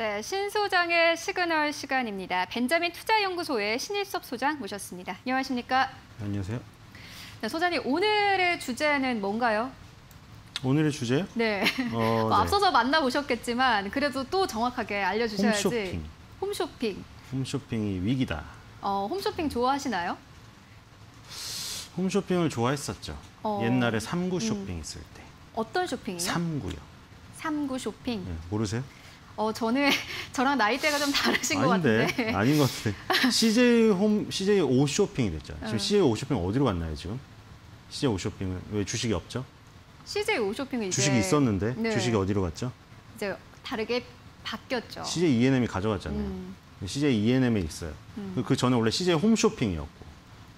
네, 신 소장의 시그널 시간입니다. 벤자민 투자연구소의 신일섭 소장 모셨습니다. 안녕하십니까? 안녕하세요. 네, 소장님 오늘의 주제는 뭔가요? 오늘의 주제 네. 어, 뭐 앞서서 만나보셨겠지만 그래도 또 정확하게 알려주셔야지. 홈쇼핑. 홈쇼핑. 홈쇼핑이 위기다. 어, 홈쇼핑 좋아하시나요? 홈쇼핑을 좋아했었죠. 어. 옛날에 삼구 쇼핑 있을 때. 어떤 쇼핑이요? 삼구요. 삼구 쇼핑. 네, 모르세요? 어, 저는 저랑 나이대가 좀 다르신 것 아닌데 같은데. 아닌 것 같은데 CJ 홈 CJ 오 쇼핑이 됐죠. 지금 네. CJ 오 쇼핑 어디로 갔나요 지금? CJ 오 쇼핑은 왜 주식이 없죠? CJ 오 쇼핑은 이제 주식이 있었는데 네. 주식이 어디로 갔죠? 이제 다르게 바뀌었죠. CJ ENM이 가져갔잖아요. 음. CJ ENM에 있어요. 그- 그 전에 원래 CJ 홈 쇼핑이었고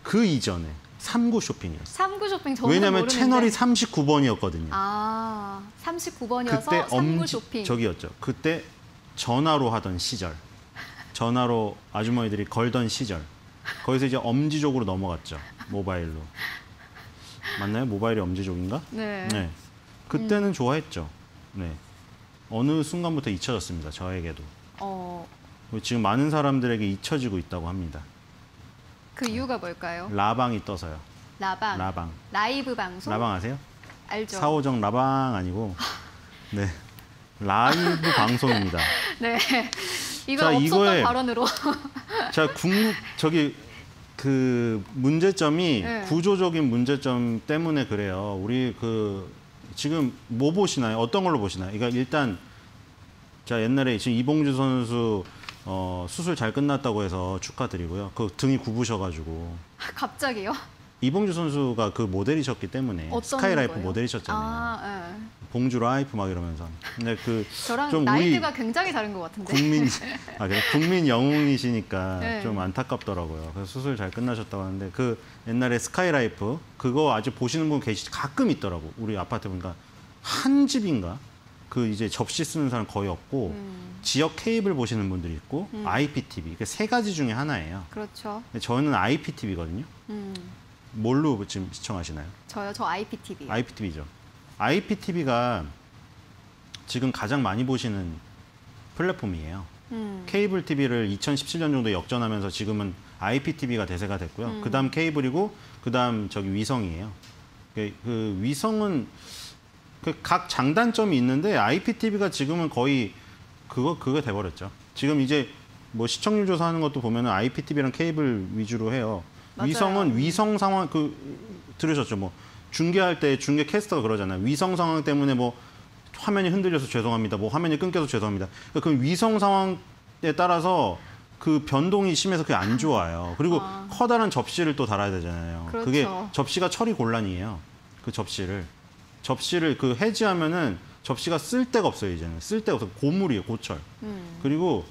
그 이전에 삼구 쇼핑이었어요. 삼구 쇼핑 저는 왜냐하면 모르는데. 채널이 39번이었거든요. 아, 39번이어서 그때 삼구 엄지 쇼핑. 저기였죠. 그때 전화로 하던 시절, 전화로 아주머니들이 걸던 시절. 거기서 이제 엄지족으로 넘어갔죠. 모바일로. 맞나요? 모바일이 엄지족인가? 네. 네. 그때는 좋아했죠. 네. 어느 순간부터 잊혀졌습니다. 저에게도. 어, 지금 많은 사람들에게 잊혀지고 있다고 합니다. 그 이유가 뭘까요? 라방이 떠서요. 라방. 라방. 라이브 방송? 라방 아세요? 알죠. 사오정 라방 아니고 네. 라이브 방송입니다. 네. 자, 없었던 이거에- 발언으로. 자, 궁 저기 그 문제점이 네. 구조적인 문제점 때문에 그래요. 우리 그 지금 뭐 보시나요? 어떤 걸로 보시나요? 그러니까 일단 자 옛날에 지금 이봉주 선수 어, 수술 잘 끝났다고 해서 축하드리고요. 그 등이 굽으셔가지고 갑자기요? 이봉주 선수가 그 모델이셨기 때문에 스카이라이프 거예요? 모델이셨잖아요. 아, 예. 봉주 라이프 막 이러면서. 근데 그 저랑 좀 우리 나이대가 굉장히 다른 것 같은데. 국민 아 그래 국민 영웅이시니까 네. 좀 안타깝더라고요. 그래서 수술 잘 끝나셨다고 하는데 그 옛날에 스카이라이프 그거 아직 보시는 분 계시 가끔 있더라고. 우리 아파트 보니까 한 집인가 그 이제 접시 쓰는 사람 거의 없고 음, 지역 케이블 보시는 분들이 있고 IPTV 그 세 가지 중에 하나예요. 그렇죠. 근데 저는 IPTV거든요. 음, 뭘로 지금 시청하시나요? 저요. 저 IPTV. IPTV죠. IPTV가 지금 가장 많이 보시는 플랫폼이에요. 음, 케이블 TV를 2017년 정도에 역전하면서 지금은 IPTV가 대세가 됐고요. 음. 그다음 케이블이고 그다음 저기 위성이에요. 그, 그 위성은 그 각 장단점이 있는데 IPTV가 지금은 거의 그거 그거 돼 버렸죠. 지금 이제 뭐 시청률 조사하는 것도 보면은 IPTV랑 케이블 위주로 해요. 맞아요. 위성은 위성 상황 그 들으셨죠? 뭐 중계할 때 중계 캐스터가 그러잖아요. 위성 상황 때문에 뭐 화면이 흔들려서 죄송합니다. 뭐 화면이 끊겨서 죄송합니다. 그그 위성 상황에 따라서 그 변동이 심해서 그게 안 좋아요. 그리고 아. 커다란 접시를 또 달아야 되잖아요. 그렇죠. 게 접시가 처리 곤란이에요. 그 접시를 접시를 그 해지하면은 접시가 쓸 데가 없어요 이제는 쓸 데가 없어 고물이에요 고철. 음, 그리고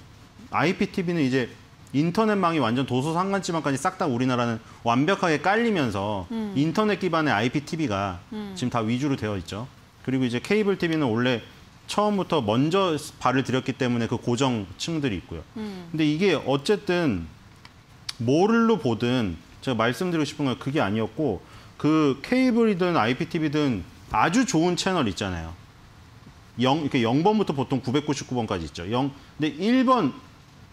IPTV는 이제 인터넷망이 완전 도서 상간지방까지 싹 다 우리나라는 완벽하게 깔리면서 음. 인터넷 기반의 IPTV가 지금 다 위주로 되어 있죠. 그리고 이제 케이블 TV는 원래 처음부터 먼저 발을 들였기 때문에 그 고정층들이 있고요. 음, 근데 이게 어쨌든 뭐를로 보든 제가 말씀드리고 싶은 건 그게 아니었고 그 케이블이든 IPTV든 아주 좋은 채널 있잖아요. 0 이렇게 0번부터 보통 999번까지 있죠. 0 근데 1번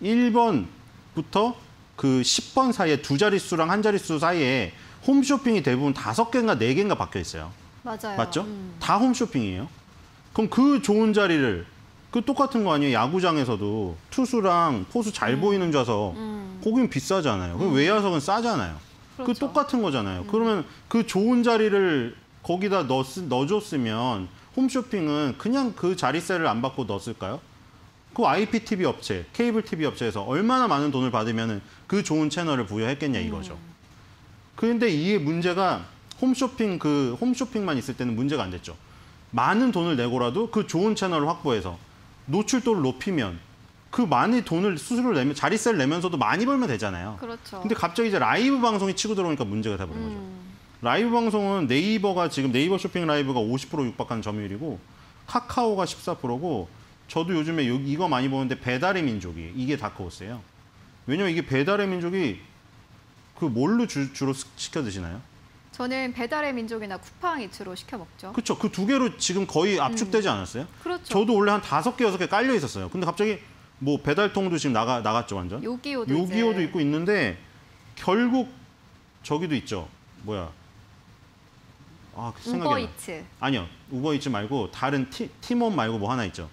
1번부터 그 10번 사이에 두 자릿수랑 한 자릿수 사이에 홈쇼핑이 대부분 다섯 개인가 네 개인가 박혀 있어요. 맞아요. 맞죠? 음, 다 홈쇼핑이에요. 그럼 그 좋은 자리를 그 똑같은 거 아니에요? 야구장에서도 투수랑 포수 잘 보이는 좌석 음, 거긴 비싸잖아요. 그 외야석은 싸잖아요. 그 그렇죠. 똑같은 거잖아요. 그러면 그 좋은 자리를 거기다 넣, 넣어줬으면 홈쇼핑은 그냥 그 자리세를 안 받고 넣었을까요? 그 IPTV 업체, 케이블 TV 업체에서 얼마나 많은 돈을 받으면 그 좋은 채널을 부여했겠냐 이거죠. 그런데 이게 문제가 홈쇼핑 그 홈쇼핑만 있을 때는 문제가 안 됐죠. 많은 돈을 내고라도 그 좋은 채널을 확보해서 노출도를 높이면 그 많이 돈을 수수료를 내면 자리세를 내면서도 많이 벌면 되잖아요. 그렇죠. 근데 갑자기 이제 라이브 방송이 치고 들어오니까 문제가 돼버린 거죠. 음, 라이브 방송은 네이버가 지금 네이버 쇼핑 라이브가 50% 육박한 점유율이고 카카오가 14%고 저도 요즘에 요- 이거 많이 보는데 배달의 민족이 이게 다크호스예요. 왜냐면 이게 배달의 민족이 그 뭘로 주, 로 시켜 드시나요? 저는 배달의 민족이나 쿠팡 이츠로 시켜 먹죠. 그렇죠. 그 두 개로 지금 거의 압축되지 않았어요? 그렇죠. 저도 원래 한 다섯 개 여섯 개 깔려 있었어요. 근데 갑자기 뭐 배달통도 지금 나가 나갔죠 완전. 요기요도 요기요도 있고 있는데 결국 저기도 있죠. 뭐야? 아 나. 우버이츠 아니요 우버이츠 말고 다른 티, 팀원 말고 뭐 하나 있죠.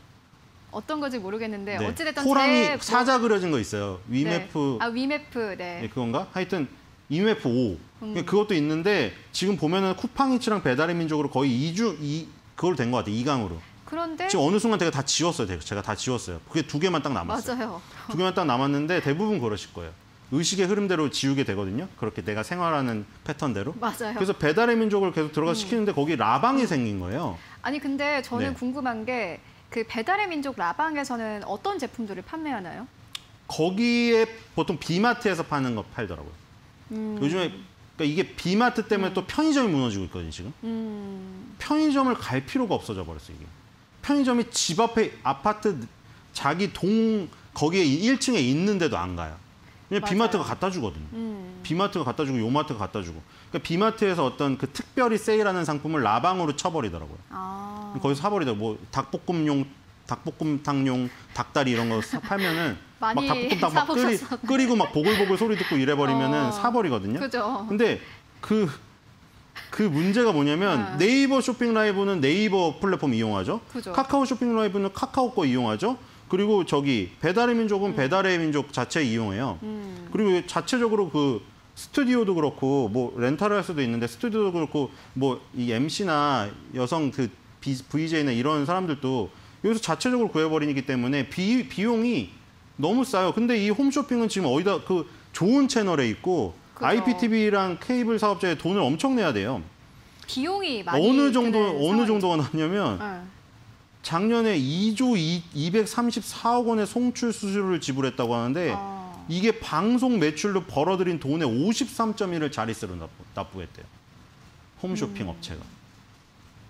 어떤 건지 모르겠는데 네. 어찌됐든 호랑이 제 뭐- 사자 그려진 거 있어요. 위메프 네. 아 위메프 네. 네, 그건가? 하여튼 이메프 5 음. 그것도 있는데 지금 보면은 쿠팡이츠랑 배달의 민족으로 거의 2주 이 그걸 된 것 같아요. 2강으로. 그런데 지금 어느 순간 제가 다 지웠어요. 제가 다 지웠어요. 그게 두 개만 딱 남았어요. 맞아요. 두 개만 딱 남았는데 대부분 그러실 거예요. 의식의 흐름대로 지우게 되거든요. 그렇게 내가 생활하는 패턴대로. 맞아요. 그래서 배달의 민족을 계속 들어가 음. 시키는데 거기 라방이 생긴 거예요. 아니 근데 저는 네. 궁금한 게 그 배달의 민족 라방에서는 어떤 제품들을 판매하나요? 거기에 보통 비마트에서 파는 거 팔더라고요. 음. 요즘에 그러니까 이게 비마트 때문에 또 편의점이 무너지고 있거든요, 지금. 음. 편의점을 갈 필요가 없어져 버렸어 이게. 편의점이 집 앞에 아파트 자기 동 거기에 1층에 있는데도 안 가요. 왜냐. 비마트가 갖다 주거든요. 음. 비마트가 갖다 주고 요마트가 갖다 주고. 그러니까 비마트에서 어떤 그 특별히 세일하는 상품을 라방으로 쳐버리더라고요. 아. 거기서 사버리더라고. 뭐 닭볶음용, 닭볶음탕용 닭다리 이런 거 사- 팔면은 막 닭볶음탕 막 끓이. 끓이고 막 보글보글 소리 듣고 이래버리면은 어. 사버리거든요. 그죠. 근데 그, 그 문제가 뭐냐면 네. 네이버 쇼핑 라이브는 네이버 플랫폼 이용하죠. 그죠. 카카오 쇼핑 라이브는 카카오 거 이용하죠. 그리고 저기 배달의 민족은 배달의 민족 자체 이용해요. 음. 그리고 자체적으로 그 스튜디오도 그렇고 뭐 렌탈을 할 수도 있는데 스튜디오도 그렇고 뭐 이 MC나 여성 그 비- VJ나 이런 사람들도 여기서 자체적으로 구해버리기 때문에 비, 비용이 너무 싸요. 근데 이 홈쇼핑은 지금 어디다 그 좋은 채널에 있고 그죠. IPTV랑 케이블 사업자에 돈을 엄청 내야 돼요. 비용이 많이 어느 정도 어느. 정도가 나냐면 네. 작년에 2조 2, 234억 원의 송출 수수료를 지불했다고 하는데 아. 이게 방송 매출로 벌어들인 돈의 53.1을 자릿세로 납부, 납부 했대요. 홈쇼핑 음. 업체가.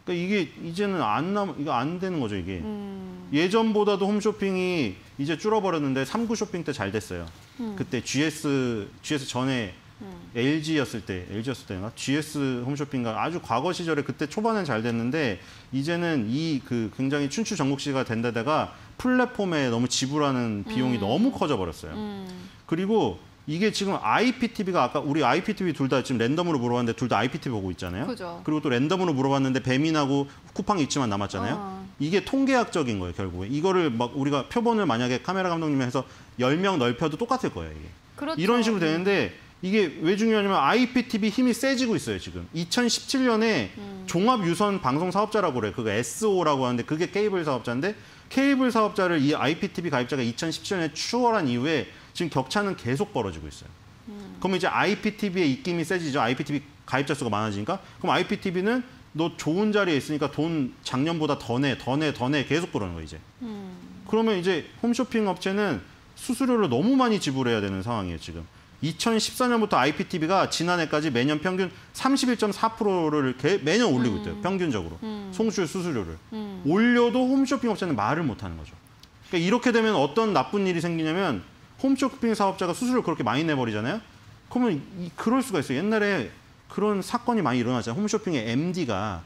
그러니까 이게 이제는 안 남, 이거 안 되는 거죠 이게. 음. 예전보다도 홈쇼핑이 이제 줄어버렸는데 3구 쇼핑 때 잘 됐어요. 음. 그때 GS GS 전에 음. LG였을 때 LG였을 때인가 GS 홈쇼핑가 아주 과거 시절에 그때 초반엔 잘 됐는데 이제는 이 그 굉장히 춘추 전국시가 된 데다가 플랫폼에 너무 지불하는 비용이 음. 너무 커져 버렸어요. 음. 그리고 이게 지금 IPTV가 아까 우리 IPTV 둘 다 지금 랜덤으로 물어봤는데 둘 다 IPTV 보고 있잖아요. 그죠. 리고 또 랜덤으로 물어봤는데 배민하고 쿠팡 이츠만 남았잖아요. 어. 이게 통계학적인 거예요, 결국에. 이거를 막 우리가 표본을 만약에 카메라 감독님이 해서 10명 넓혀도 똑같을 거예요, 이게. 그렇죠. 이런 식으로 되는데 이게 왜 중요하냐면 IPTV 힘이 세지고 있어요, 지금. 2017년에 음. 종합 유선 방송 사업자라고 그래요. 그거 SO라고 하는데 그게 케이블 사업자인데 케이블 사업자를 이 IPTV 가입자가 2017년에 추월한 이후에 지금 격차는 계속 벌어지고 있어요. 음. 그러면 이제 IPTV의 입김이 세지죠. IPTV 가입자 수가 많아지니까. 그럼 IPTV는 너 좋은 자리에 있으니까 돈 작년보다 더 내, 더 내, 더 내 계속 그러는 거예요, 이제. 음. 그러면 이제 홈쇼핑 업체는 수수료를 너무 많이 지불해야 되는 상황이에요, 지금. 2014년부터 IPTV가 지난해까지 매년 평균 31.4%를 매년 올리고 있대요, 평균적으로. 음. 송출 수수료를. 음. 올려도 홈쇼핑 업체는 말을 못 하는 거죠. 그러니까 이렇게 되면 어떤 나쁜 일이 생기냐면 홈쇼핑 사업자가 수수료를 그렇게 많이 내버리잖아요. 그러면 이, 그럴 수가 있어요. 옛날에 그런 사건이 많이 일어났잖아요. 홈쇼핑의 MD가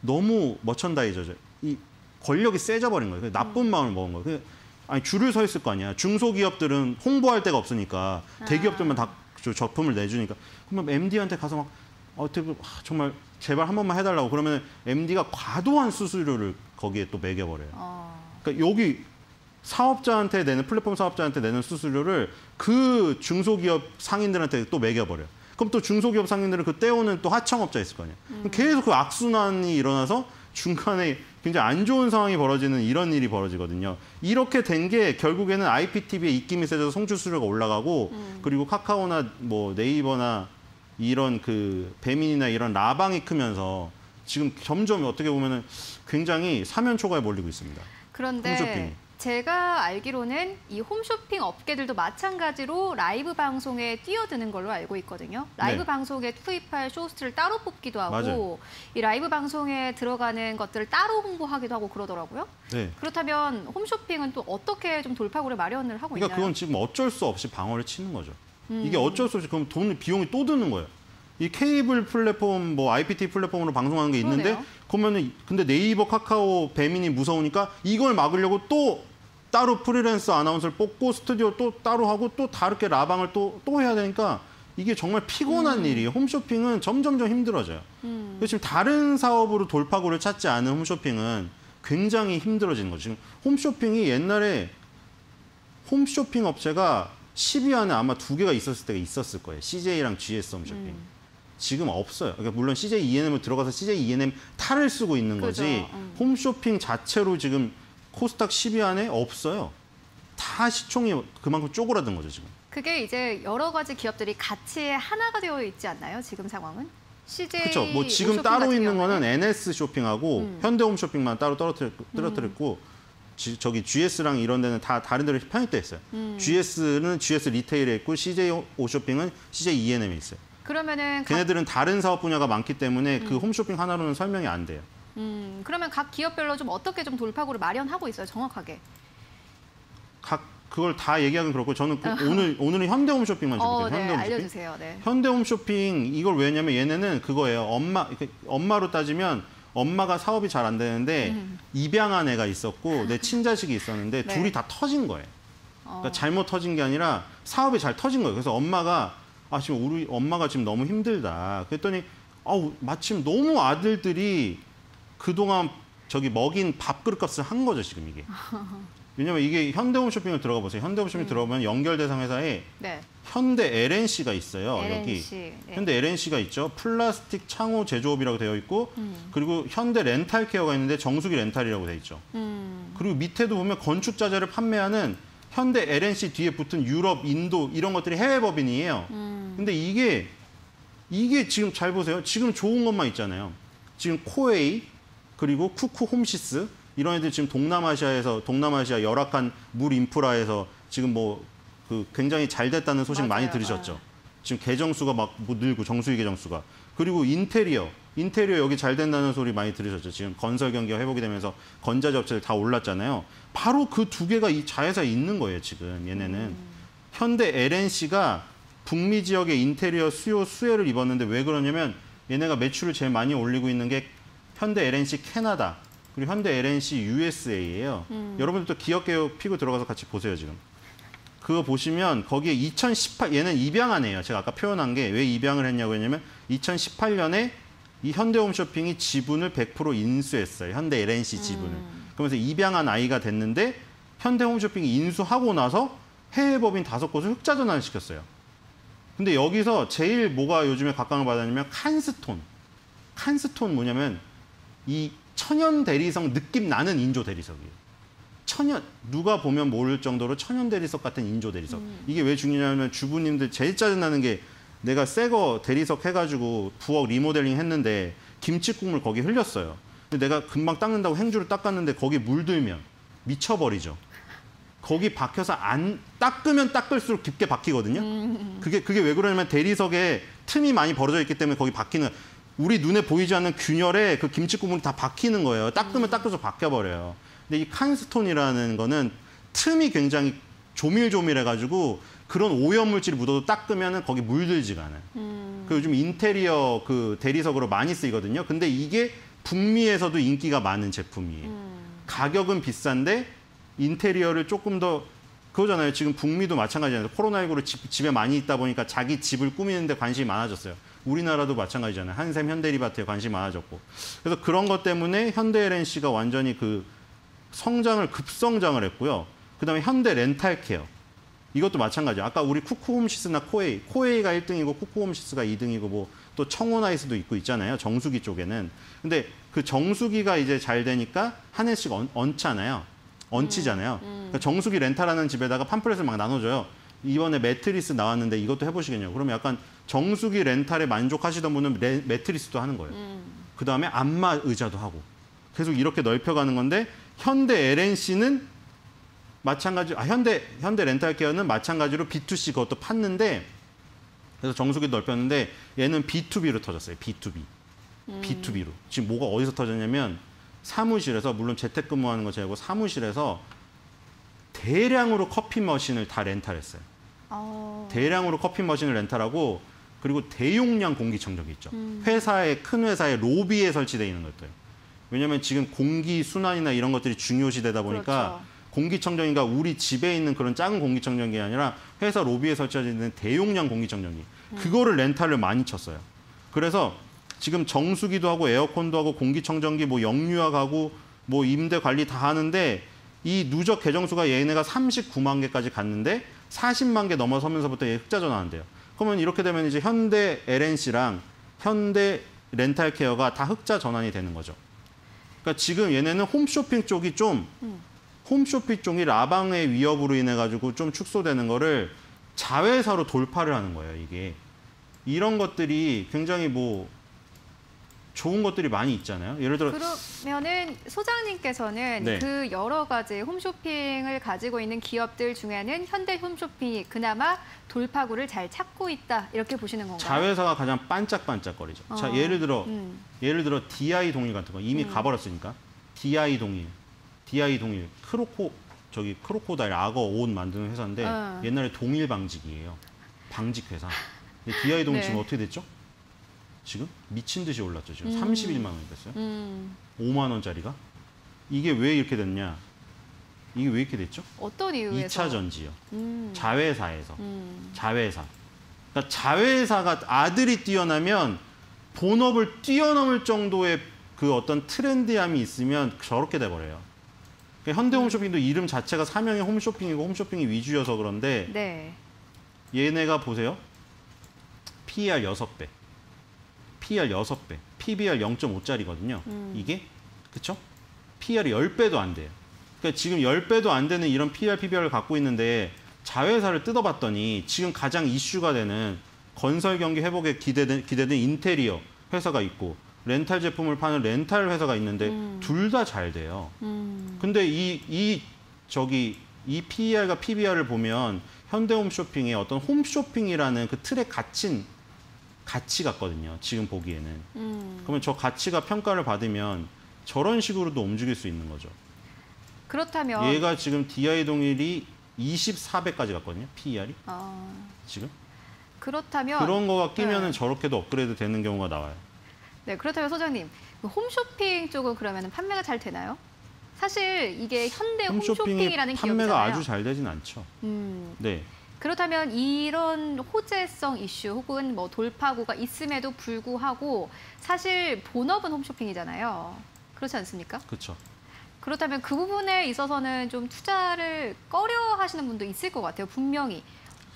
너무 머천다이저죠. 이 권력이 세져 버린 거예요. 그 나쁜 마음을 먹은 거예요. 그 아니 줄을 서 있을 거 아니야. 중소기업들은 홍보할 데가 없으니까 대기업들만 다 저- 적품을 내주니까 그러면 MD한테 가서 막 어떻게 보면, 아, 정말 제발 한 번만 해달라고 그러면 MD가 과도한 수수료를 거기에 또 매겨버려요. 어. 그러니까 여기 사업자한테 내는 플랫폼 사업자한테 내는 수수료를 그 중소기업 상인들한테 또 매겨버려 요. 그럼 또 중소기업 상인들은 그 떼오는 또 하청업자 있을 거 아니에요. 그럼 계속 그 악순환이 일어나서 중간에 굉장히 안 좋은 상황이 벌어지는 이런 일이 벌어지거든요. 이렇게 된 게 결국에는 IPTV의 입김이 세져서 송출 수수료가 올라가고 그리고 카카오나 뭐 네이버나 이런 그 배민이나 이런 라방이 크면서 지금 점점 어떻게 보면은 굉장히 사면초가에 몰리고 있습니다. 그런데. 제가 알기로는 이 홈쇼핑 업계들도 마찬가지로 라이브 방송에 뛰어드는 걸로 알고 있거든요. 라이브 네. 방송에 투입할 쇼호스트를 따로 뽑기도 하고 맞아요. 이 라이브 방송에 들어가는 것들을 따로 홍보하기도 하고 그러더라고요. 네. 그렇다면 홈쇼핑은 또 어떻게 좀 돌파구를 마련을 하고 그러니까 있나요? 그건 지금 어쩔 수 없이 방어를 치는 거죠. 음. 이게 어쩔 수 없이 그럼 돈 비용이 또 드는 거예요. 이 케이블 플랫폼 뭐 IPT 플랫폼으로 방송하는 게 있는데 그러네요. 그러면은 근데 네이버 카카오 배민이 무서우니까 이걸 막으려고 또 따로 프리랜서 아나운서를 뽑고 스튜디오 또 따로 하고 또 다르게 라방을 또 또 해야 되니까 이게 정말 피곤한 일이에요. 홈쇼핑은 점점점 힘들어져요. 그래서 지금 다른 사업으로 돌파구를 찾지 않은 홈쇼핑은 굉장히 힘들어지는 거죠. 지금 홈쇼핑이 옛날에 홈쇼핑 업체가 10위 안에 아마 두 개가 있었을 때가 있었을 거예요. CJ랑 GS 홈쇼핑. 지금 없어요. 그러니까 물론 CJ E&M을 들어가서 CJ E&M 탈을 쓰고 있는 거지 그죠. 음. 홈쇼핑 자체로 지금 코스닥 10위 안에 없어요. 다 시총이 그만큼 쪼그라든 거죠 지금. 그게 이제 여러 가지 기업들이 같이 하나가 되어 있지 않나요? 지금 상황은? CJ 그렇죠. 뭐 지금 따로 있는? 거는 NS 쇼핑하고 음. 현대홈쇼핑만 따로 떨어뜨렸, 떨어뜨렸고 지- 저기 GS랑 이런 데는 다 다른 데로 편입돼 있어요. 음. GS는 GS 리테일에 있고 CJ 오쇼핑은 CJ E&M에 있어요. 그러면은 각, 걔네들은 다른 사업 분야가 많기 때문에 그 홈쇼핑 하나로는 설명이 안 돼요. 음, 그러면 각 기업별로 좀 어떻게 좀 돌파구를 마련하고 있어요, 정확하게. 각 그걸 다 얘기하긴 그렇고 저는 그 오늘 오늘은 현대홈쇼핑만 어, 줄게요. 네, 현대홈쇼핑. 알려주세요. 네. 현대홈쇼핑 이걸 왜냐면 얘네는 그거예요. 엄마 이렇게 엄마로 따지면 엄마가 사업이 잘 안 되는데 입양한 애가 있었고 내 친자식이 있었는데 네. 둘이 다 터진 거예요. 어, 그러니까 잘못 터진 게 아니라 사업이 잘 터진 거예요. 그래서 엄마가 아 지금 우리 엄마가 지금 너무 힘들다. 그랬더니 아우 마침 너무 아들들이 그동안 저기 먹인 밥 그릇 값을 한 거죠 지금 이게. 왜냐면 이게 현대홈 쇼핑을 들어가 보세요. 현대홈 쇼핑 들어가면 연결 대상 회사에 네. 현대 L&C가 있어요. 여기. L&C. 네. 현대 L&C가 있죠. 플라스틱 창호 제조업이라고 되어 있고 음. 그리고 현대 렌탈 케어가 있는데 정수기 렌탈이라고 되어 있죠. 음, 그리고 밑에도 보면 건축 자재를 판매하는 현대 LNC 뒤에 붙은 유럽, 인도 이런 것들이 해외 법인이에요. 음. 근데 이게 이게 지금 잘 보세요. 지금 좋은 것만 있잖아요. 지금 코웨이 그리고 쿠쿠 홈시스 이런 애들 지금 동남아시아에서 동남아시아 열악한 물 인프라에서 지금 뭐 그 굉장히 잘 됐다는 소식 많이 맞아요. 들으셨죠. 지금 계정수가 막 뭐 늘고 정수기 계정수가 그리고 인테리어 인테리어 여기 잘 된다는 소리 많이 들으셨죠. 지금 건설 경기가 회복이 되면서 건자재 업체들 다 올랐잖아요. 바로 그 두 개가 이 자회사에 있는 거예요. 지금 얘네는 현대 LNC가 북미 지역의 인테리어 수요 수혜를 입었는데 왜 그러냐면 얘네가 매출을 제일 많이 올리고 있는 게 현대 LNC 캐나다 그리고 현대 LNC USA예요. 여러분들도 기업 개혁 피고 들어가서 같이 보세요 지금. 그거 보시면 거기에 2018 얘는 입양한 애예요. 제가 아까 표현한 게 왜 입양을 했냐고 했냐면 2018년에 이 현대홈쇼핑이 지분을 100% 인수했어요. 현대 LNC 지분을. 그러면서 입양한 아이가 됐는데 현대홈쇼핑이 인수하고 나서 해외 법인 다섯 곳을 흑자 전환을 시켰어요. 근데 여기서 제일 뭐가 요즘에 각광을 받았냐면 칸스톤. 칸스톤 뭐냐면 이 천연 대리석 느낌 나는 인조 대리석이에요. 천연 누가 보면 모를 정도로 천연 대리석 같은 인조 대리석. 이게 왜 중요냐면 주부님들 제일 짜증 나는 게 내가 새 거 대리석 해가지고 부엌 리모델링 했는데 김치국물 거기 흘렸어요. 근데 내가 금방 닦는다고 행주를 닦았는데 거기 물들면 미쳐버리죠. 거기 박혀서 안 닦으면 닦을수록 깊게 박히거든요. 그게 그게 왜 그러냐면 대리석에 틈이 많이 벌어져 있기 때문에 거기 박히는 우리 눈에 보이지 않는 균열에 그 김치 국물이 다 박히는 거예요. 닦으면 닦을수록 박혀 버려요. 근데 이 칸스톤이라는 거는 틈이 굉장히 조밀조밀해 가지고 그런 오염 물질이 묻어도 닦으면은 거기 물들지가 않아요. 그 요즘 인테리어 그 대리석으로 많이 쓰이거든요. 근데 이게 북미에서도 인기가 많은 제품이에요. 가격은 비싼데 인테리어를 조금 더 그거잖아요. 지금 북미도 마찬가지잖아요. 코로나19로 집, 집에 많이 있다 보니까 자기 집을 꾸미는데 관심이 많아졌어요. 우리나라도 마찬가지잖아요. 한샘 현대리바트에 관심이 많아졌고. 그래서 그런 것 때문에 현대 LNC가 완전히 그 성장을 급성장을 했고요. 그다음에 현대 렌탈 케어. 이것도 마찬가지예요. 아까 우리 쿠쿠홈시스나 코웨이, 코웨이가 1등이고 쿠쿠홈시스가 2등이고 뭐 또 청호나이스도 있고 있잖아요. 정수기 쪽에는. 근데 그 정수기가 이제 잘 되니까 하나씩 얹, 얹잖아요. 얹히잖아요. 그러니까 정수기 렌탈하는 집에다가 팜플렛을 막 나눠줘요. 이번에 매트리스 나왔는데 이것도 해보시겠냐고. 그러면 약간 정수기 렌탈에 만족하시던 분은 레- 매트리스도 하는 거예요. 그 다음에 안마 의자도 하고. 계속 이렇게 넓혀가는 건데 현대 LNC는 마찬가지 아 현대 현대 렌탈케어는 마찬가지로 B2C 그것도 팠는데 그래서 정수기 넓혔는데 얘는 B2B로 터졌어요. B2B. B2B로. 지금 뭐가 어디서 터졌냐면 사무실에서 물론 재택근무하는 거 제외고 사무실에서 대량으로 커피 머신을 다 렌탈했어요. 어, 대량으로 커피 머신을 렌탈하고 그리고 대용량 공기청정기 있죠. 회사의 큰 회사의 로비에 설치되어 있는 것들. 왜냐하면 지금 공기 순환이나 이런 것들이 중요시 되다 보니까 그렇죠. 공기청정기가 우리 집에 있는 그런 작은 공기청정기 아니라 회사 로비에 설치해져 있는 대용량 공기청정기 그거를 렌탈을 많이 쳤어요. 그래서 지금 정수기도 하고 에어컨도 하고 공기청정기 뭐 영유아가구 뭐 임대 관리 다 하는데 이 누적 계정수가 얘네가 39만 개까지 갔는데 40만 개 넘어서면서부터 얘 흑자 전환한대요. 그러면 이렇게 되면 이제 현대 LNC랑 현대 렌탈 케어가 다 흑자 전환이 되는 거죠. 그러니까 지금 얘네는 홈쇼핑 쪽이 좀 홈쇼핑 쪽이 라방의 위협으로 인해 가지고 좀 축소되는 거를 자회사로 돌파를 하는 거예요, 이게. 이런 것들이 굉장히 뭐 좋은 것들이 많이 있잖아요. 예를 들어 그러면은 소장님께서는 네. 그 여러 가지 홈쇼핑을 가지고 있는 기업들 중에는 현대 홈쇼핑이 그나마 돌파구를 잘 찾고 있다 이렇게 보시는 건가요? 자회사가 가장 반짝반짝거리죠. 자, 어, 예를 들어 음. 예를 들어 DI 동일 같은 거 이미 가버렸으니까 DI 동일, DI 동일, 크로코 저기 크로코다일 악어 옷 만드는 회사인데 어. 옛날에 동일 방직이에요. 방직 회사. 근데 DI 동일 네. 지금 어떻게 됐죠? 지금 미친 듯이 올랐죠. 지금 음. 31만 원이 됐어요. 음, 5만 원짜리가 이게 왜 이렇게 됐냐? 이게 왜 이렇게 됐죠? 어떤 이유에서? 2차 전지요. 음, 자회사에서. 음, 자회사. 그러니까 자회사가 아들이 뛰어나면 본업을 뛰어넘을 정도의 그 어떤 트렌디함이 있으면 저렇게 돼버려요. 그러니까 현대 홈쇼핑도 이름 자체가 사명이 홈쇼핑이고 홈쇼핑이 위주여서 그런데 네. 얘네가 보세요. PER 6배. PER 6배. PBR 0.5짜리거든요. 음. 이게 그쵸? PER이 10배도 안 돼요. 그러니까 지금 10배도 안 되는 이런 PER, PBR을 갖고 있는데 자회사를 뜯어봤더니 지금 가장 이슈가 되는 건설 경기 회복에 기대된, 기대된 인테리어 회사가 있고 렌탈 제품을 파는 렌탈 회사가 있는데 음. 둘다 잘 돼요. 음, 근데 이, 이, 저기, 이 PER과 PBR을 보면 현대홈쇼핑의 어떤 홈쇼핑이라는 그 틀에 갇힌 가치 같거든요. 지금 보기에는. 음. 그러면 저 가치가 평가를 받으면 저런 식으로도 움직일 수 있는 거죠. 그렇다면 얘가 지금 DI 동일이 24배까지 갔거든요. PER이 어, 지금. 그렇다면 그런 거가 끼면은 네. 저렇게도 업그레이드 되는 경우가 나와요. 네, 그렇다면 소장님, 그 홈쇼핑 쪽은 그러면 판매가 잘 되나요? 사실 이게 현대 홈쇼핑이 홈쇼핑이라는 판매가 기업이잖아요. 아주 잘 되진 않죠. 음, 네. 그렇다면 이런 호재성 이슈 혹은 뭐 돌파구가 있음에도 불구하고 사실 본업은 홈쇼핑이잖아요. 그렇지 않습니까? 그렇죠. 그렇다면 그 부분에 있어서는 좀 투자를 꺼려 하시는 분도 있을 것 같아요. 분명히.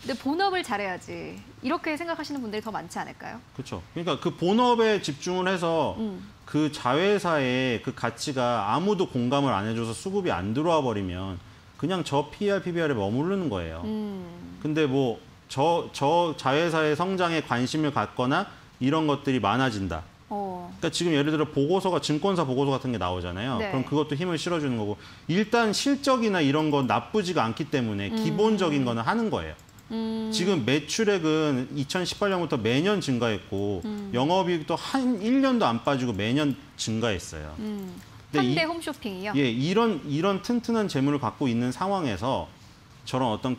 근데 본업을 잘해야지. 이렇게 생각하시는 분들이 더 많지 않을까요? 그렇죠. 그러니까 그 본업에 집중을 해서 음. 그 자회사의 그 가치가 아무도 공감을 안 해줘서 수급이 안 들어와 버리면 그냥 저 PR, PBR에 머무르는 거예요. 음. 근데 뭐 저 저 자회사의 성장에 관심을 갖거나 이런 것들이 많아진다. 어. 그러니까 지금 예를 들어 보고서가 증권사 보고서 같은 게 나오잖아요. 네. 그럼 그것도 힘을 실어주는 거고 일단 실적이나 이런 건 나쁘지가 않기 때문에 기본적인 거는 하는 거예요. 음. 지금 매출액은 2018년부터 매년 증가했고 음. 영업이익도 한 1년도 안 빠지고 매년 증가했어요. 음. 이- 홈쇼핑이요? 예, 이런 이런 튼튼한 재물을 갖고 있는 상황에서 저런 어떤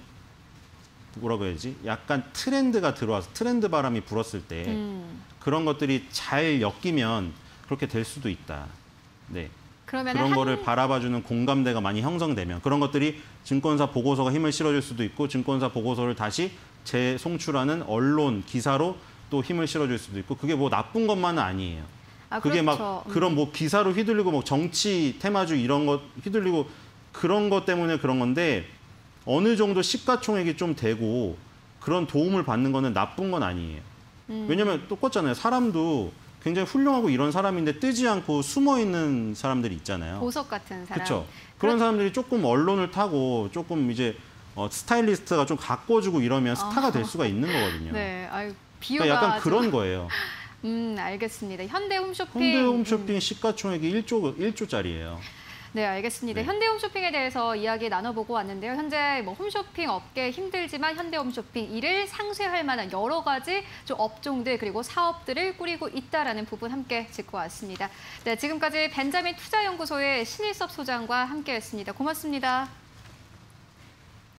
뭐라고 해야지? 약간 트렌드가 들어와서 트렌드 바람이 불었을 때 음. 그런 것들이 잘 엮이면 그렇게 될 수도 있다. 네. 그러면 그런 한... 거를 바라봐주는 공감대가 많이 형성되면 그런 것들이 증권사 보고서가 힘을 실어줄 수도 있고 증권사 보고서를 다시 재송출하는 언론 기사로 또 힘을 실어줄 수도 있고 그게 뭐 나쁜 것만은 아니에요. 아, 그게 그렇죠. 막 음. 그런 뭐 기사로 휘둘리고 뭐 정치 테마주 이런 것 휘둘리고 그런 것 때문에 그런 건데 어느 정도 시가총액이 좀 되고 그런 도움을 받는 거는 나쁜 건 아니에요. 음. 왜냐면 똑같잖아요. 사람도 굉장히 훌륭하고 이런 사람인데 뜨지 않고 숨어 있는 사람들이 있잖아요. 보석 같은 사람. 그렇죠. 그런 사람들이 조금 언론을 타고 조금 이제 어, 스타일리스트가 좀 가꿔주고 이러면 스타가 될 수가 있는 거거든요. 아. 네, 아유 비유가 그러니까 약간 그런 거예요. 음, 알겠습니다. 현대 홈쇼핑. 현대 음, 홈쇼핑 시가총액이 1조 1조짜리예요. 네, 알겠습니다. 네. 현대 홈쇼핑에 대해서 이야기 나눠보고 왔는데요. 현재 뭐 홈쇼핑 업계 힘들지만 현대 홈쇼핑 이를 상쇄할 만한 여러 가지 좀 업종들 그리고 사업들을 꾸리고 있다라는 부분 함께 짚고 왔습니다. 네, 지금까지 벤자민 투자연구소의 신일섭 소장과 함께했습니다. 고맙습니다.